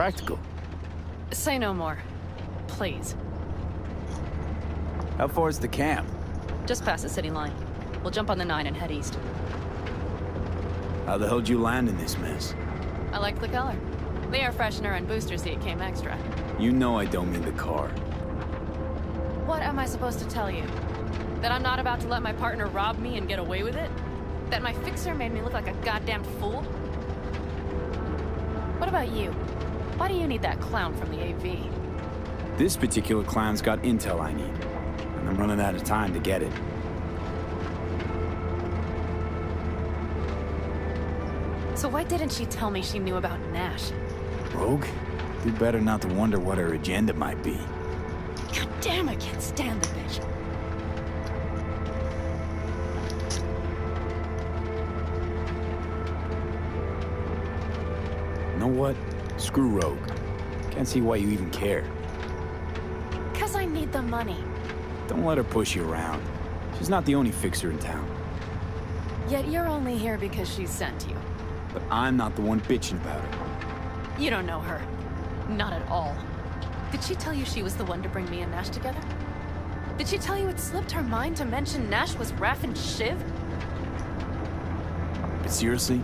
Practical. Say no more. Please. How far is the camp? Just past the city line. We'll jump on the 9 and head east. How the hell'd you land in this mess? I like the color. The air freshener and booster seat came extra. You know I don't mean the car. What am I supposed to tell you? That I'm not about to let my partner rob me and get away with it? That my fixer made me look like a goddamn fool? What about you? Why do you need that clown from the AV? This particular clown's got intel I need. And I'm running out of time to get it. So why didn't she tell me she knew about Nash? Rogue? Do better not to wonder what her agenda might be. God damn, I can't stand the bitch. Know what? Screw Rogue. Can't see why you even care. Cause I need the money. Don't let her push you around. She's not the only fixer in town. Yet you're only here because she sent you. But I'm not the one bitching about her. You don't know her. Not at all. Did she tell you she was the one to bring me and Nash together? Did she tell you it slipped her mind to mention Nash was Raffen Shiv? But seriously?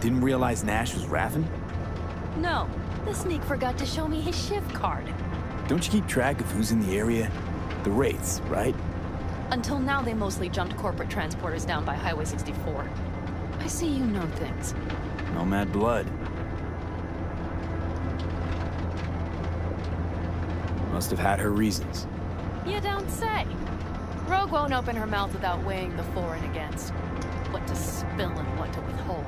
Didn't realize Nash was Raffen? No. The sneak forgot to show me his shift card. Don't you keep track of who's in the area? The Wraiths, right? Until now, they mostly jumped corporate transporters down by Highway 64. I see you know things. Nomad blood. Must have had her reasons. You don't say. Rogue won't open her mouth without weighing the for and against. What to spill and what to withhold.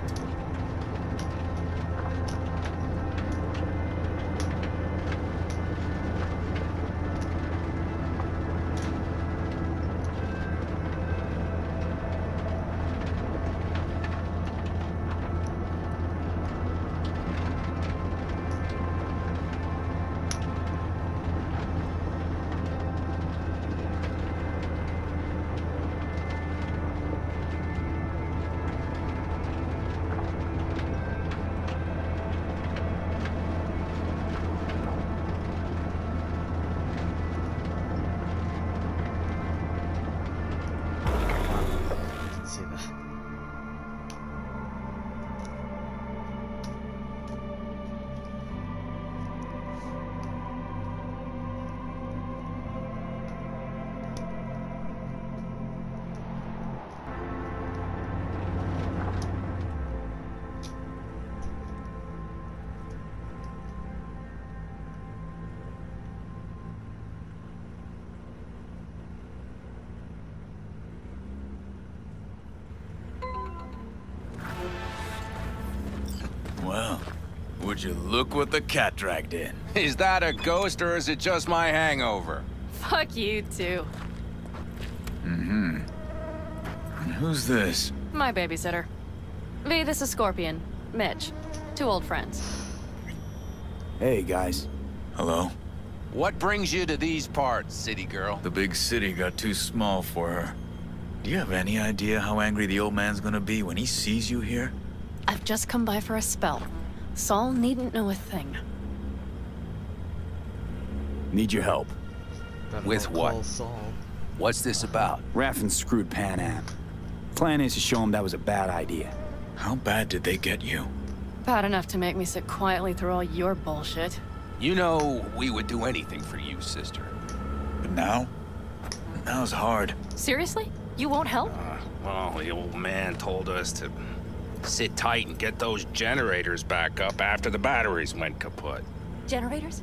Would you look what the cat dragged in? Is that a ghost or is it just my hangover? Fuck you, too. Mm-hmm. And who's this? My babysitter. V, this is Scorpion. Mitch. Two old friends. Hey, guys. Hello? What brings you to these parts, city girl? The big city got too small for her. Do you have any idea how angry the old man's gonna be when he sees you here? I've just come by for a spell. Saul needn't know a thing. Need your help. better With what? Saul. What's this about? Raffen screwed Panam. Plan is to show him that was a bad idea. How bad did they get you? Bad enough to make me sit quietly through all your bullshit. You know, we would do anything for you, sister. But now? Now's hard. Seriously? You won't help? Uh, well, the old man told us to sit tight and get those generators back up after the batteries went kaput. Generators?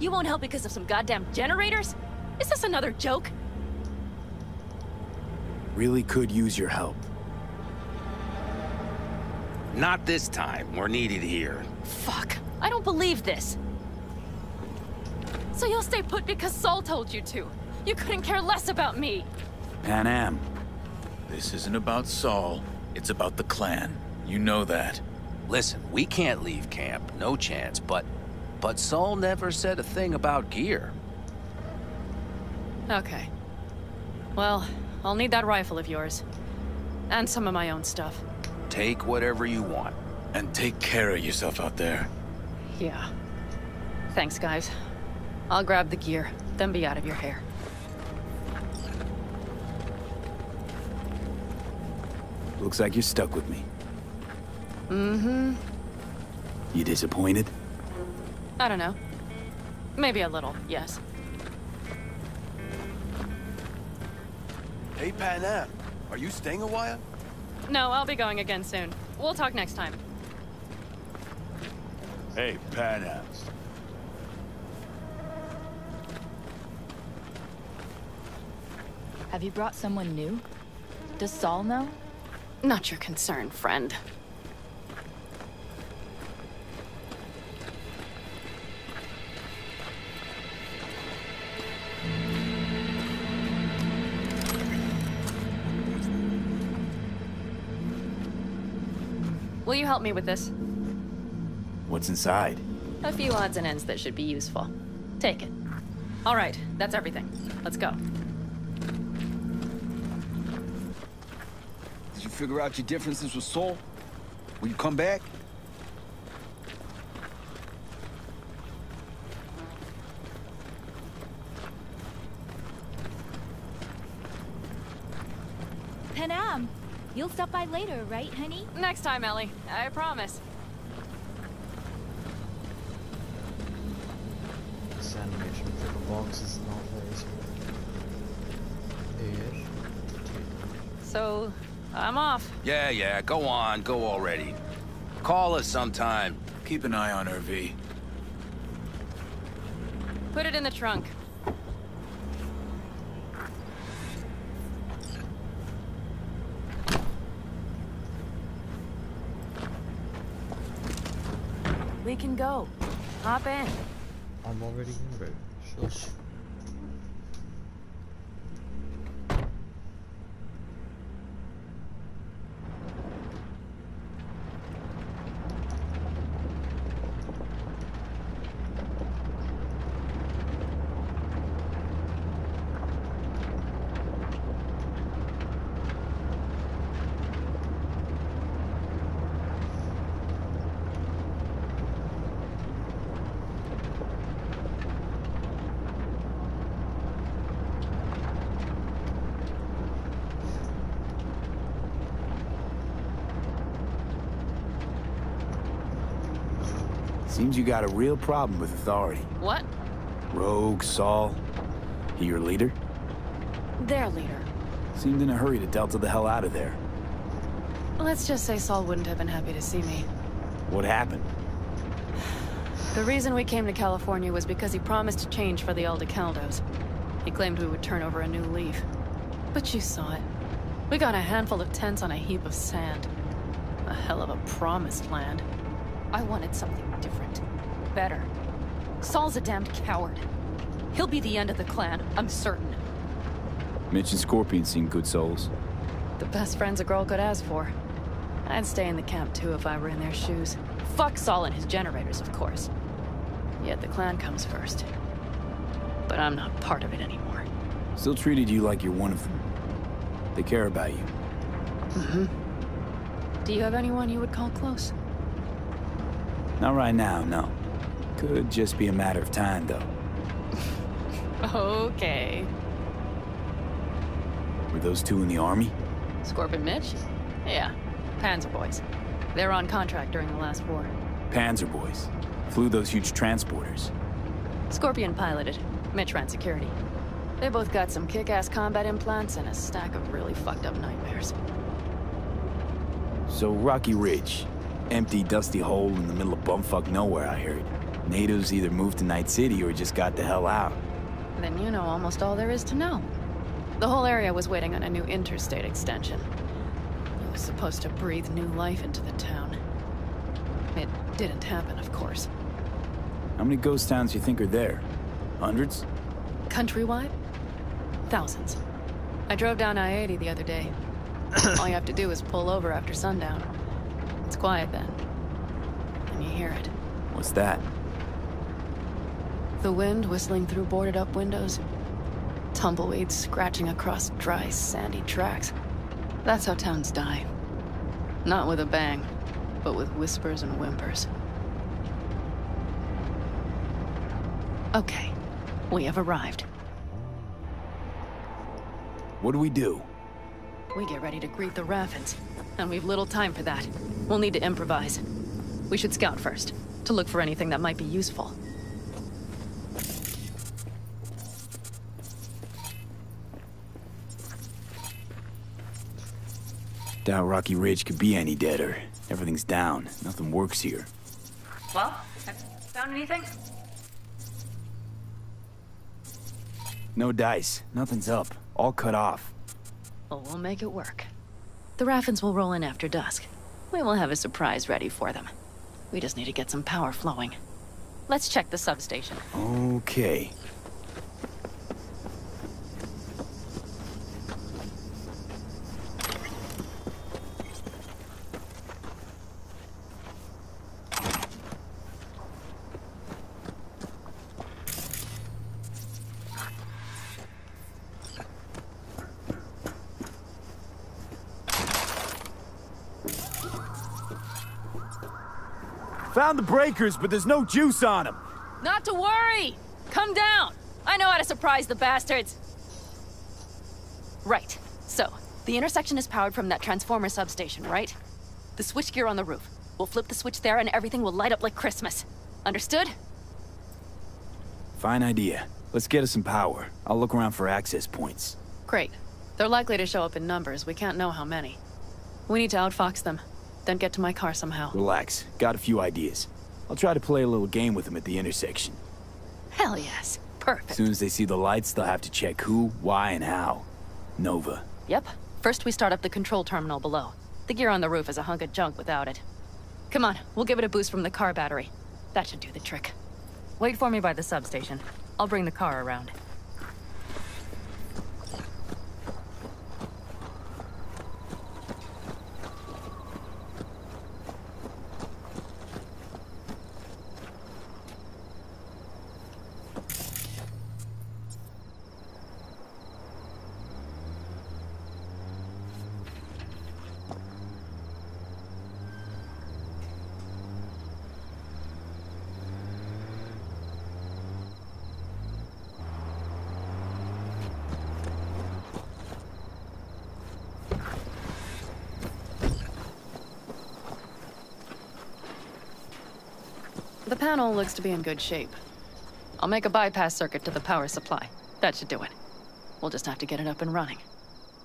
You won't help because of some goddamn generators? Is this another joke? Really could use your help. Not this time. We're needed here. Fuck. I don't believe this. So you'll stay put because Saul told you to. You couldn't care less about me. Panam. This isn't about Saul. It's about the clan. You know that. Listen, we can't leave camp. No chance. But, but Saul never said a thing about gear. Okay. Well, I'll need that rifle of yours. And some of my own stuff. Take whatever you want. And take care of yourself out there. Yeah. Thanks, guys. I'll grab the gear, then be out of your hair. Looks like you're stuck with me. Mm-hmm. You disappointed? I don't know. Maybe a little, yes. Hey, Panam, are you staying a while? No, I'll be going again soon. We'll talk next time. Hey, Panam. Have you brought someone new? Does Saul know? Not your concern, friend. Will you help me with this? What's inside? A few odds and ends that should be useful. Take it. All right, that's everything. Let's go. Did you figure out your differences with Saul? Will you come back? Panam, you'll stop by later, right, honey? Next time, Ellie. I promise. This animation for the box is not very smooth. So, I'm off. Yeah, yeah, go on, go already. Call us sometime. Keep an eye on her, V. Put it in the trunk. We can go. Hop in. I'm already in bro. Shush. You got a real problem with authority. What? Rogue, Saul. He your leader? Their leader. Seemed in a hurry to delta the hell out of there. Let's just say Saul wouldn't have been happy to see me. What happened? The reason we came to California was because he promised to change for the Aldecaldos. He claimed we would turn over a new leaf. But you saw it. We got a handful of tents on a heap of sand. A hell of a promised land. I wanted something different. Better. Saul's a damned coward. He'll be the end of the clan, I'm certain. Mitch and Scorpion seem good souls. The best friends a girl could ask for. I'd stay in the camp too if I were in their shoes. Fuck Saul and his generators, of course. Yet the clan comes first. But I'm not part of it anymore. Still treated you like you're one of them. They care about you. Mm-hmm. Do you have anyone you would call close? Not right now, no. Could just be a matter of time, though. Okay. Were those two in the army? Scorpion Mitch? Yeah. Panzer boys. They were on contract during the last war. Panzer boys. Flew those huge transporters. Scorpion piloted. Mitch ran security. They both got some kick-ass combat implants and a stack of really fucked up nightmares. So Rocky Ridge. Empty, dusty hole in the middle of bumfuck nowhere, I heard. Natives either moved to Night City or just got the hell out. Then you know almost all there is to know. The whole area was waiting on a new interstate extension. It was supposed to breathe new life into the town. It didn't happen, of course. How many ghost towns you think are there? Hundreds? Countrywide? Thousands. I drove down I-80 the other day. All you have to do is pull over after sundown. Quiet then. And you hear it. What's that? The wind whistling through boarded up windows. Tumbleweeds scratching across dry, sandy tracks. That's how towns die. Not with a bang, but with whispers and whimpers. Okay, we have arrived. What do we do? We get ready to greet the Raffens, and we've little time for that. We'll need to improvise. We should scout first, to look for anything that might be useful. Doubt Rocky Ridge could be any deader. Everything's down. Nothing works here. Well, have found anything? No dice. Nothing's up. All cut off. Well, we'll make it work. The Raffens will roll in after dusk. We will have a surprise ready for them. We just need to get some power flowing. Let's check the substation. Okay. Found the breakers, but there's no juice on them. Not to worry! Come down! I know how to surprise the bastards! Right. So, the intersection is powered from that transformer substation, right? The switchgear on the roof. We'll flip the switch there and everything will light up like Christmas. Understood? Fine idea. Let's get us some power. I'll look around for access points. Great. They're likely to show up in numbers. We can't know how many. We need to outfox them, then get to my car somehow. Relax. Got a few ideas. I'll try to play a little game with them at the intersection. Hell yes. Perfect. As soon as they see the lights, they'll have to check who, why, and how. Nova. Yep. First we start up the control terminal below. The gear on the roof is a hunk of junk without it. Come on, we'll give it a boost from the car battery. That should do the trick. Wait for me by the substation. I'll bring the car around. Looks to be in good shape. I'll make a bypass circuit to the power supply. That should do it. We'll just have to get it up and running.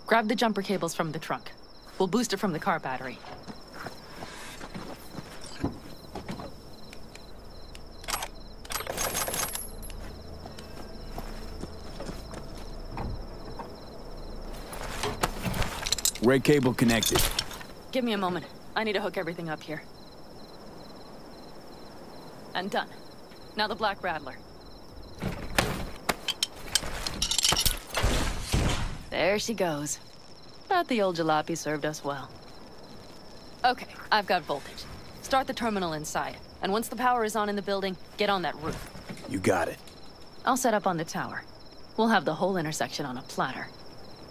Grab the jumper cables from the trunk. We'll boost it from the car battery. Red cable connected. Give me a moment. I need to hook everything up here. And done. Now the Black Rattler. There she goes. But the old jalopy served us well. Okay, I've got voltage. Start the terminal inside. And once the power is on in the building, get on that roof. You got it. I'll set up on the tower. We'll have the whole intersection on a platter.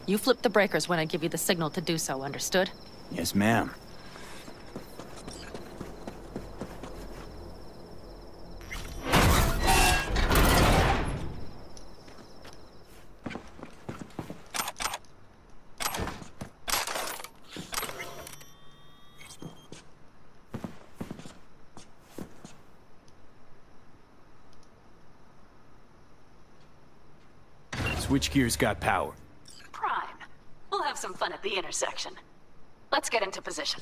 You flip the breakers when I give you the signal to do so, understood? Yes, ma'am. Switchgear's got power. Prime. We'll have some fun at the intersection. Let's get into position.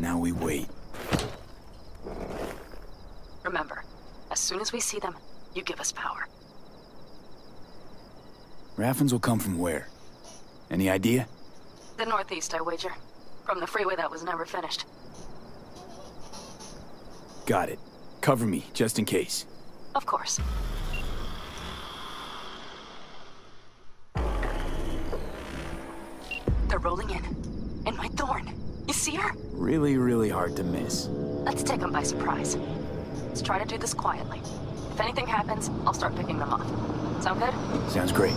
Now we wait. Remember, as soon as we see them, you give us power. Raffens will come from where? Any idea? The northeast, I wager. From the freeway that was never finished. Got it. Cover me, just in case. Of course. They're rolling in. And my thorn. You see her? Really, really hard to miss. Let's take them by surprise. Let's try to do this quietly. If anything happens, I'll start picking them off. Sound good? Sounds great.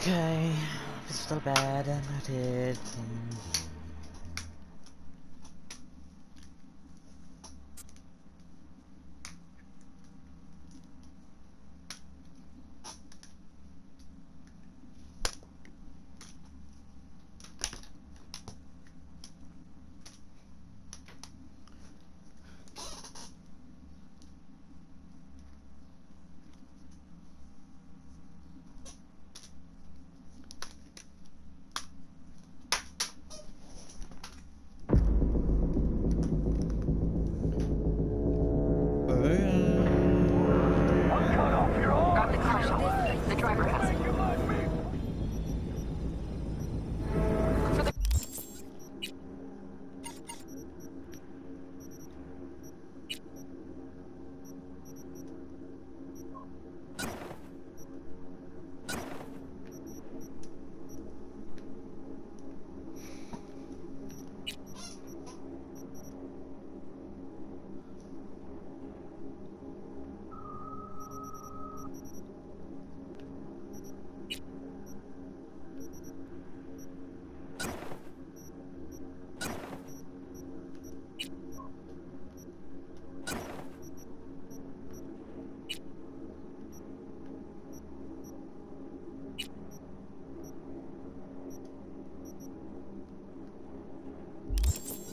Okay, it's still bad, and that is.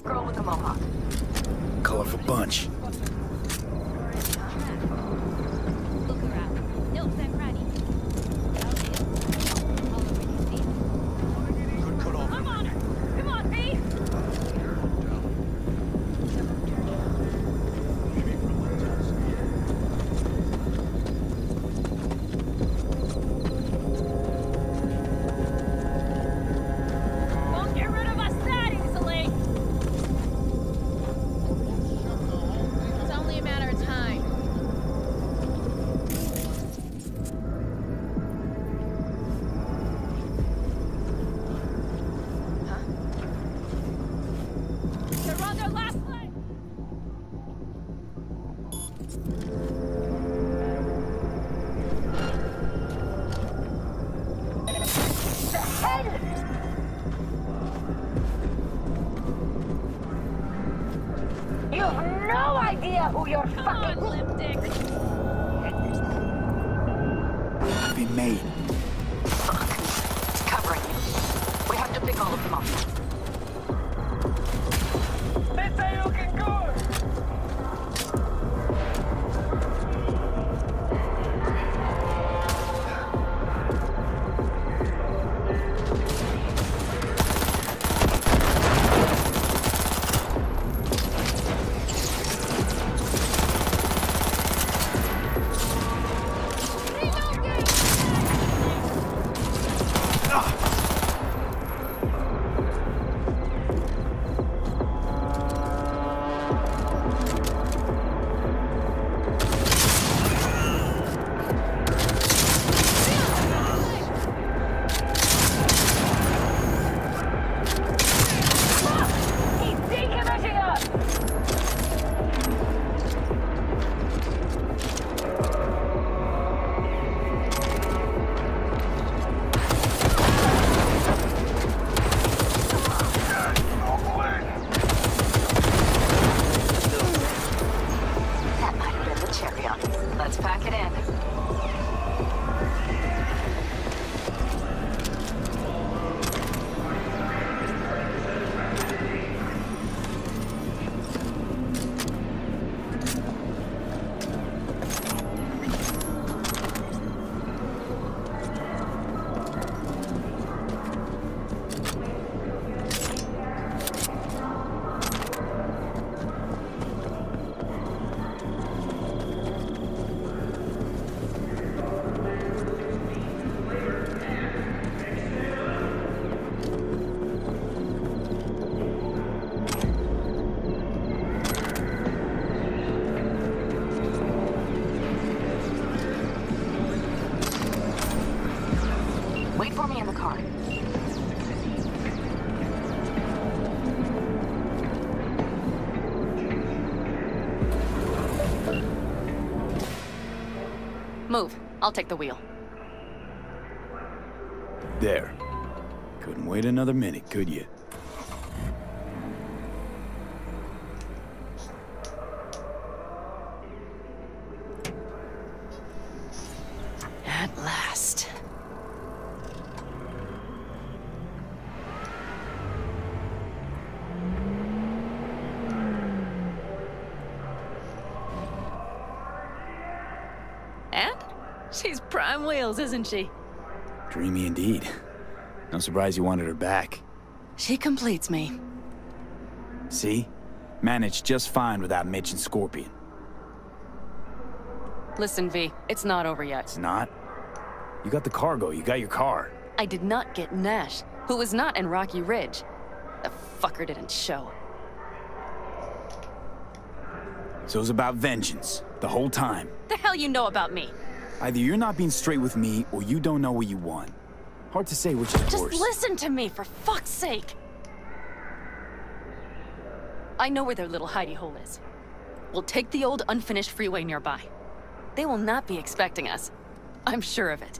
Girl with a mohawk. Colorful bunch. This ain't okay. I'll take the wheel. There. Couldn't wait another minute, could you? Isn't she? Dreamy indeed. No surprise you wanted her back. She completes me. See? Managed just fine without Mitch and Scorpion. Listen, V, it's not over yet. It's not? You got the cargo, you got your car. I did not get Nash, who was not in Rocky Ridge. The fucker didn't show. So it was about vengeance, the whole time. The hell you know about me? Either you're not being straight with me, or you don't know what you want. Hard to say which is Just worse. listen to me, for fuck's sake! I know where their little hidey hole is. We'll take the old unfinished freeway nearby. They will not be expecting us. I'm sure of it.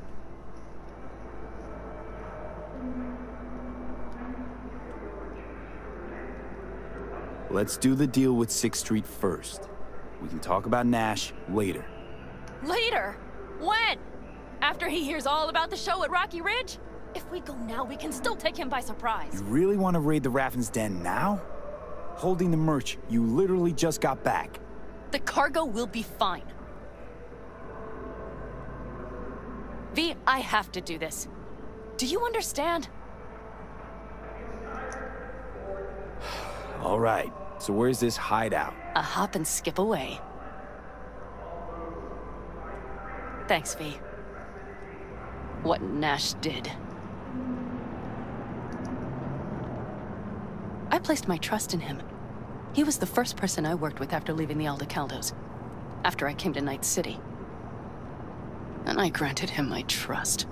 Let's do the deal with 6th Street first. We can talk about Nash later. Later? When? After he hears all about the show at Rocky Ridge? If we go now, we can still take him by surprise. You really want to raid the Raffen's den now? Holding the merch, you literally just got back. The cargo will be fine. V, I have to do this. Do you understand? All right, so where's this hideout? A hop and skip away. Thanks, V. What Nash did. I placed my trust in him. He was the first person I worked with after leaving the Aldecaldos. After I came to Night City. And I granted him my trust.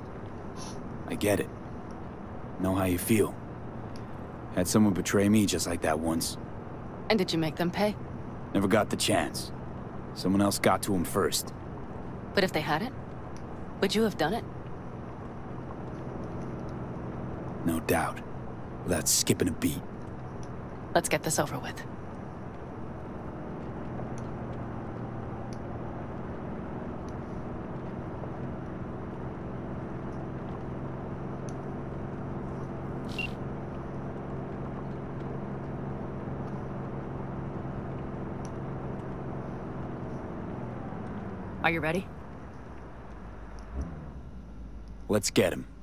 I get it. Know how you feel. Had someone betray me just like that once. And did you make them pay? Never got the chance. Someone else got to him first. But if they hadn't, would you have done it? No doubt. Without skipping a beat. Let's get this over with. Are you ready? Let's get him.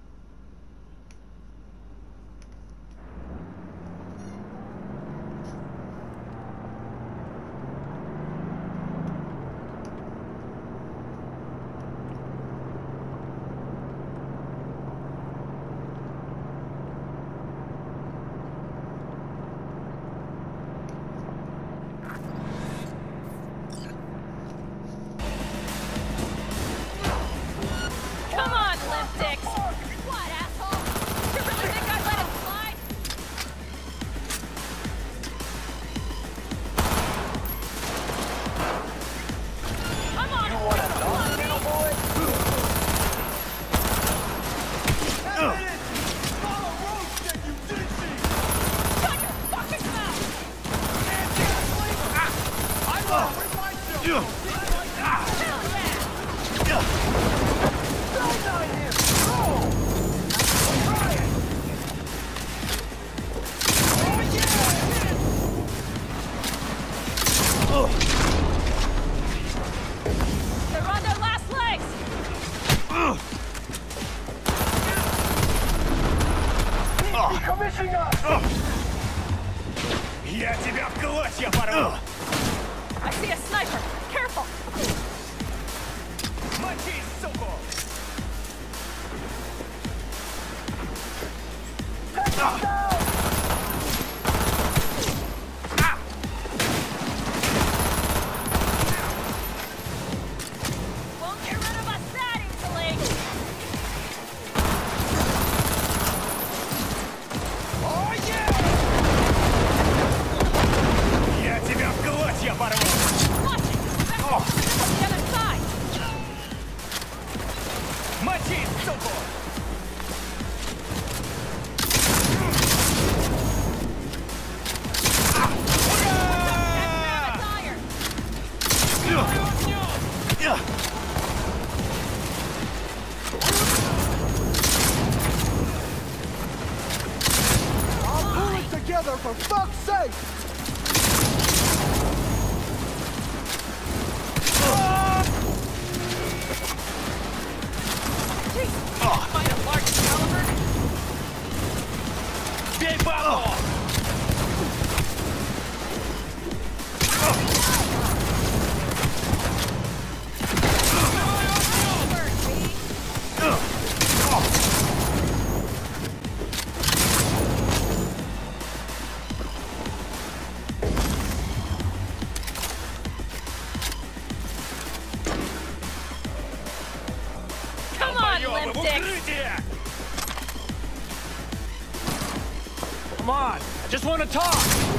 Want to talk!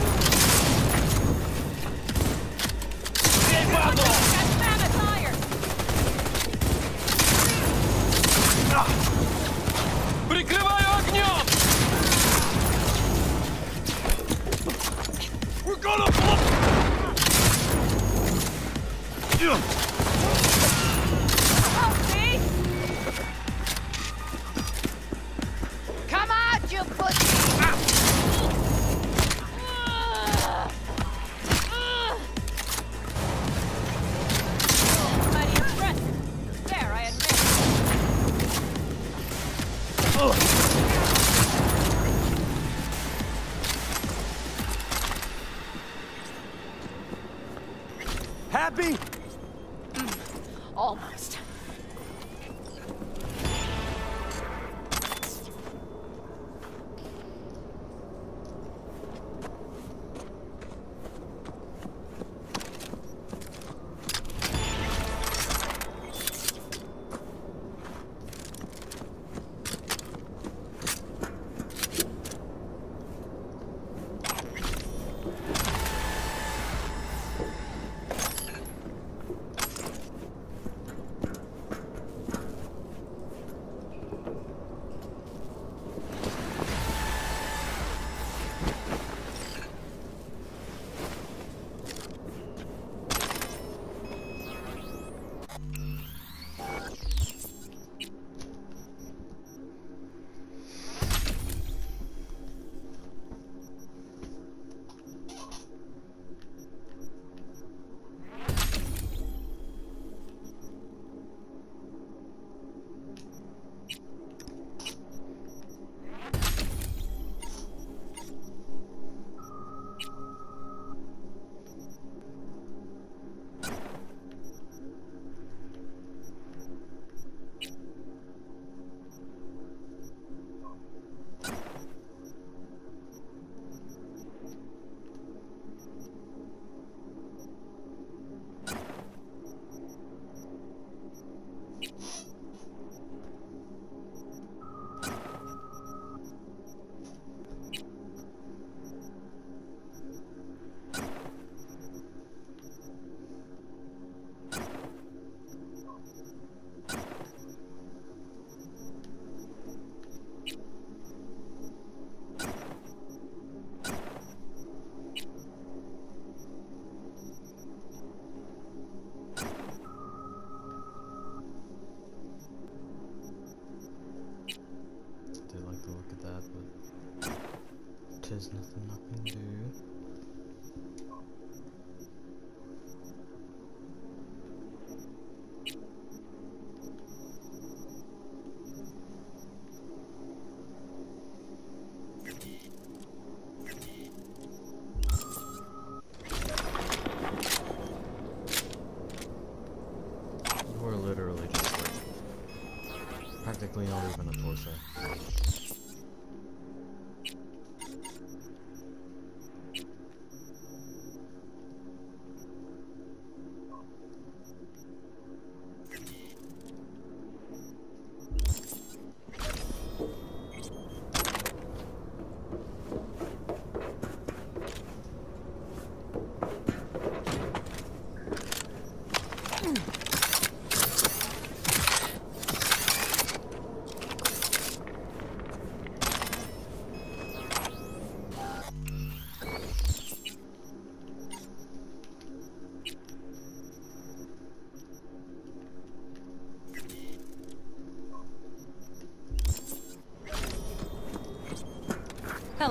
不一样，为什么说是？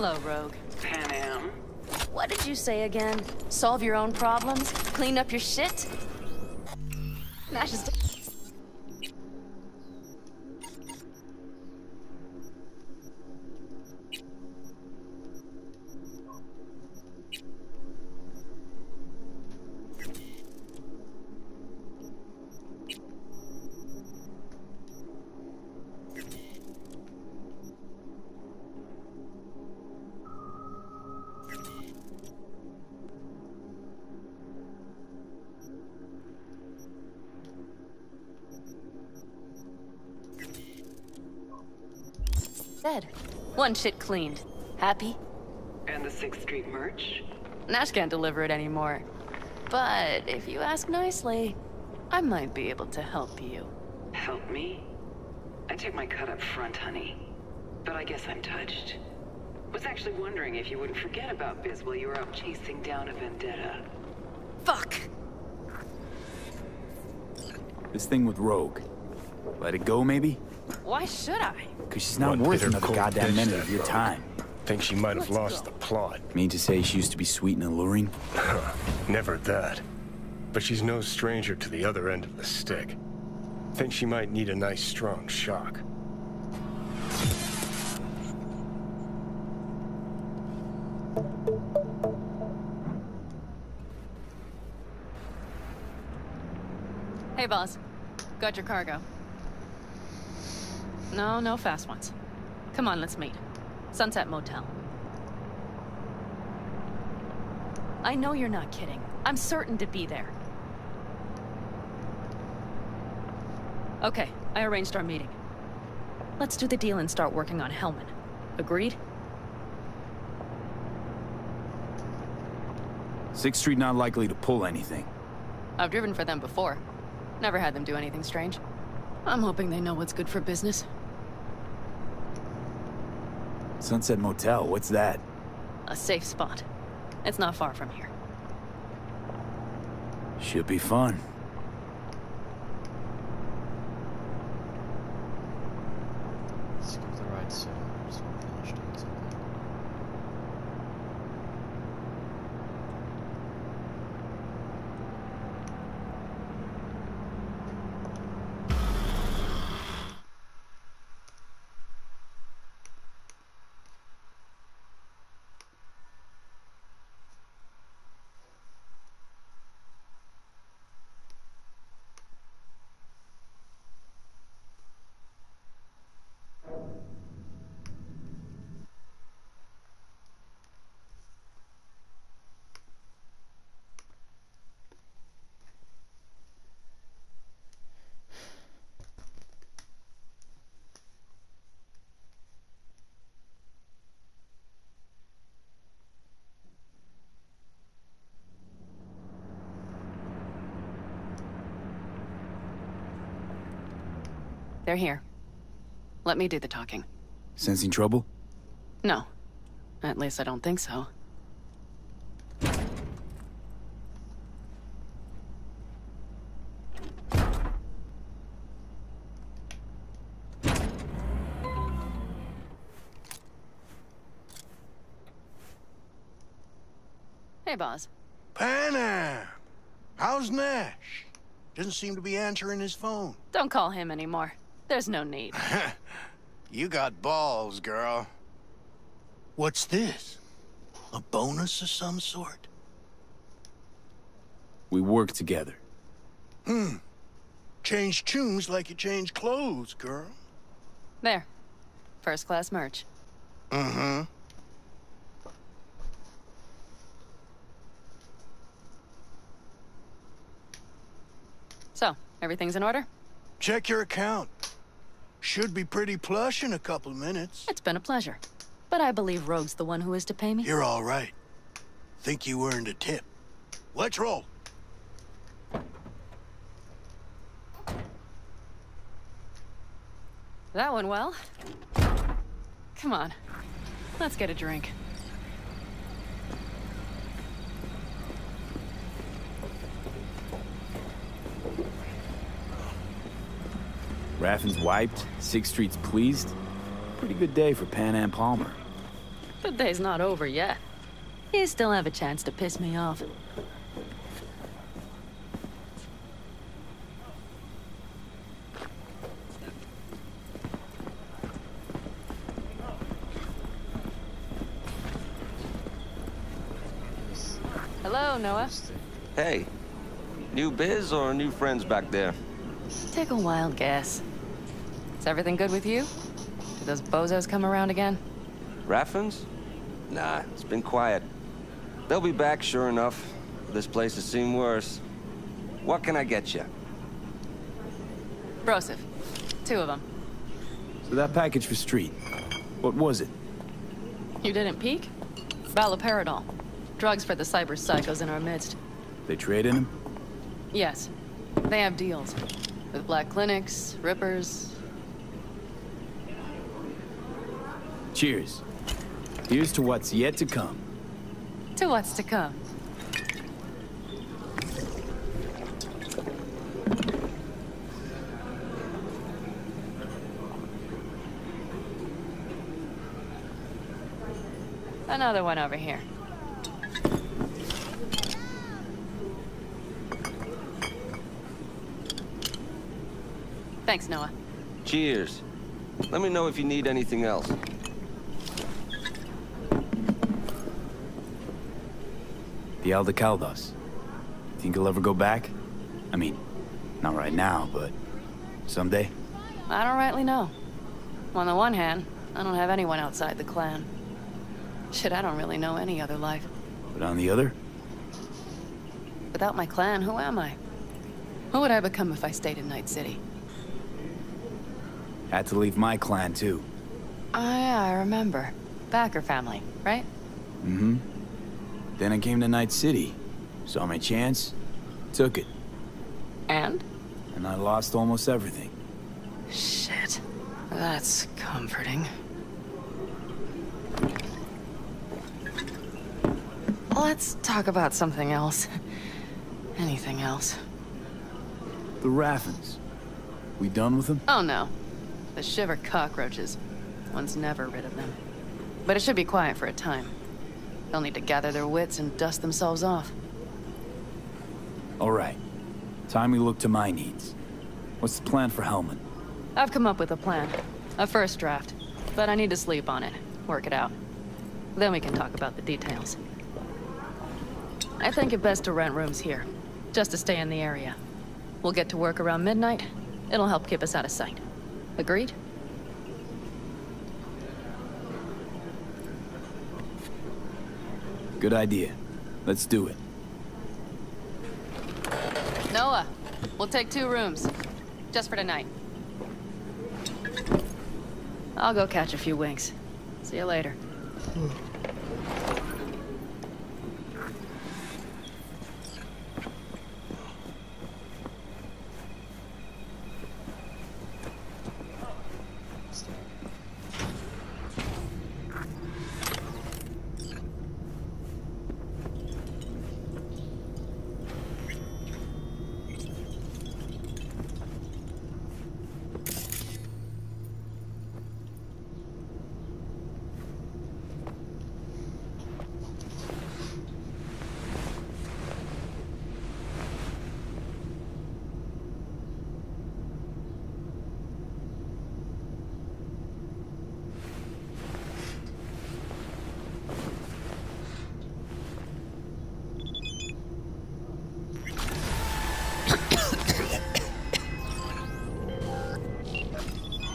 Hello, Rogue. Panam. What did you say again? Solve your own problems? Clean up your shit? Is. Cleaned. Happy? And the 6th Street merch? Nash can't deliver it anymore. But if you ask nicely, I might be able to help you. Help me? I take my cut up front, honey. But I guess I'm touched. Was actually wondering if you wouldn't forget about Biz while you were out chasing down a vendetta. Fuck! This thing with Rogue. Let it go, maybe? Why should I? Because she's not One worth bitter another goddamn bitch, minute of your time. Think she might have Let's lost go. the plot. Mean to say she used to be sweet and alluring? Never that. But she's no stranger to the other end of the stick. Think she might need a nice strong shock. Hey, boss. Got your cargo. No, no fast ones. Come on, let's meet. Sunset Motel. I know you're not kidding. I'm certain to be there. Okay, I arranged our meeting. Let's do the deal and start working on Hellman. Agreed? Sixth Street not likely to pull anything. I've driven for them before. Never had them do anything strange. I'm hoping they know what's good for business. Sunset Motel, what's that? A safe spot. It's not far from here. Should be fun. They're here. Let me do the talking. Sensing trouble? No. At least I don't think so. Hey, boss. Panam! How's Nash? Doesn't seem to be answering his phone. Don't call him anymore. There's no need. you got balls, girl. What's this? A bonus of some sort? We work together. Hmm. Change tunes like you change clothes, girl. There. First class merch. Mm-hmm. So, everything's in order? Check your account. Should be pretty plush in a couple minutes. It's been a pleasure. But I believe Rogue's the one who is to pay me. You're all right. Think you earned a tip. Let's roll. That went well. Come on. Let's get a drink. Raffen's wiped, Sixth Street's pleased. Pretty good day for Panam Palmer. The day's not over yet. You still have a chance to piss me off. Hello, Noah. Hey, new biz or new friends back there? Take a wild guess. Is everything good with you? Did those bozos come around again? Raffens? Nah, it's been quiet. They'll be back, sure enough. This place has seen worse. What can I get you? Broseph. Two of them. So that package for Street, what was it? You didn't peek? Valoperidol. Drugs for the cyber psychos in our midst. They trade in them? Yes. They have deals. With black clinics, rippers. Cheers. Here's to what's yet to come. To what's to come. Another one over here. Thanks, Noah. Cheers. Let me know if you need anything else. The Aldecaldos. Think he'll ever go back? I mean, not right now, but someday? I don't rightly know. On the one hand, I don't have anyone outside the clan. Shit, I don't really know any other life. But on the other? Without my clan, who am I? Who would I become if I stayed in Night City? Had to leave my clan, too. Oh, yeah, I remember. Bakker family, right? Mm-hmm. Then I came to Night City. Saw my chance, took it. And? And I lost almost everything. Shit. That's comforting. Let's talk about something else. Anything else. The Raffens. We done with them? Oh no. The shiver cockroaches. One's never rid of them. But it should be quiet for a time. They'll need to gather their wits and dust themselves off. All right. Time we look to my needs. What's the plan for Hellman? I've come up with a plan. A first draft. But I need to sleep on it. Work it out. Then we can talk about the details. I think it best to rent rooms here. Just to stay in the area. We'll get to work around midnight. It'll help keep us out of sight. Agreed? Good idea. Let's do it. Noah, we'll take two rooms. Just for tonight. I'll go catch a few winks. See you later. Hmm.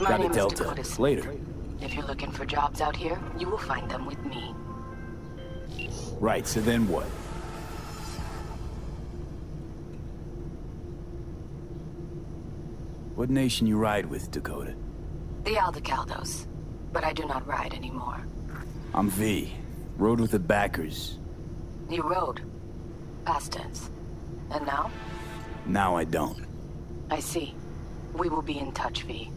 My Got a Delta. Dakota Smith. Later. If you're looking for jobs out here, you will find them with me. Right, so then what? What nation you ride with, Dakota? The Aldecaldos. But I do not ride anymore. I'm V. Rode with the Bakkers. You rode. Past tense. And now? Now I don't. I see. We will be in touch, V.